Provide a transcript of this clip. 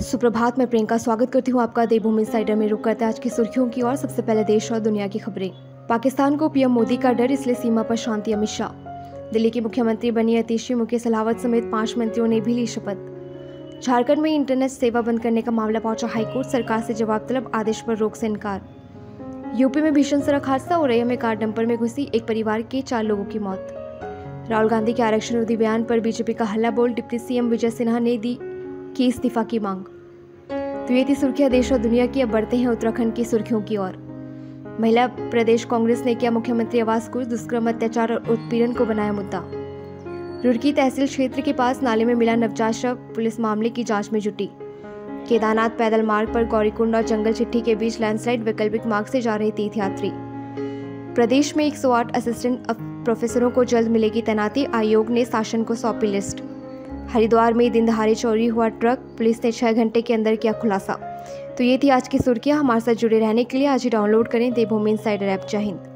सुप्रभात, मैं प्रियंका स्वागत करती हूँ आपका देवभूमि साइडर में। रुक करते आज की सुर्खियों की और सबसे पहले देश और दुनिया की खबरें। पाकिस्तान को पीएम मोदी का डर, इसलिए सीमा पर शांति, अमित शाह। दिल्ली की मुख्यमंत्री बनी अतीशी मुकेश सलावत समेत पाँच मंत्रियों ने भी ली शपथ। झारखंड में इंटरनेट सेवा बंद करने का मामला पहुँचा हाईकोर्ट, सरकार से जवाब तलब, आदेश पर रोक से इनकार। यूपी में भीषण सड़क हादसा, उरैया में कार डंपर में घुसी एक परिवार के चार लोगों की मौत। राहुल गांधी के आरक्षण विरोधी बयान पर बीजेपी का हल्ला, बोल, डिप्टी सीएम विजय सिन्हा ने दी की इस्तीफा की मांग। तो ये थी सुर्खियाँ देश और दुनिया की अब बढ़ते हैं उत्तराखंड की सुर्खियों की ओर। महिला प्रदेश कांग्रेस ने किया मुख्यमंत्री आवास को दुष्कर्म, अत्याचार और उत्पीड़न को बनाया मुद्दा। रुड़की तहसील क्षेत्र के पास नाले में मिला नवजात शव, पुलिस मामले की जाँच में जुटी। केदारनाथ पैदल मार्ग पर गौरीकुंड और जंगल चिट्ठी के बीच लैंडस्लाइड वैकल्पिक मार्ग से जा रहे तीर्थयात्री प्रदेश में 108 असिस्टेंट प्रोफेसरों को जल्द मिलेगी तैनाती, आयोग ने शासन को सौंपी लिस्ट। हरिद्वार में दिन दहाड़े चोरी हुआ ट्रक पुलिस ने छः घंटे के अंदर किया खुलासा। तो ये थी आज की सुर्खियाँ। हमारे साथ जुड़े रहने के लिए आज ही डाउनलोड करें देवभूमि इन साइडर ऐप। जय हिंद।